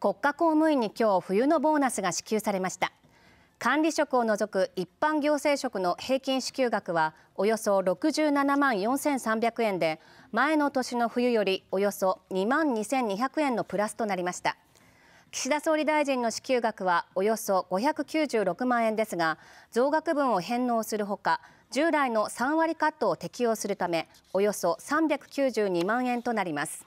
国家公務員に今日冬のボーナスが支給されました。管理職を除く一般行政職の平均支給額はおよそ67万4300円で前の年の冬よりおよそ2万2200円のプラスとなりました。岸田総理大臣の支給額はおよそ596万円ですが増額分を返納するほか従来の3割カットを適用するためおよそ392万円となります。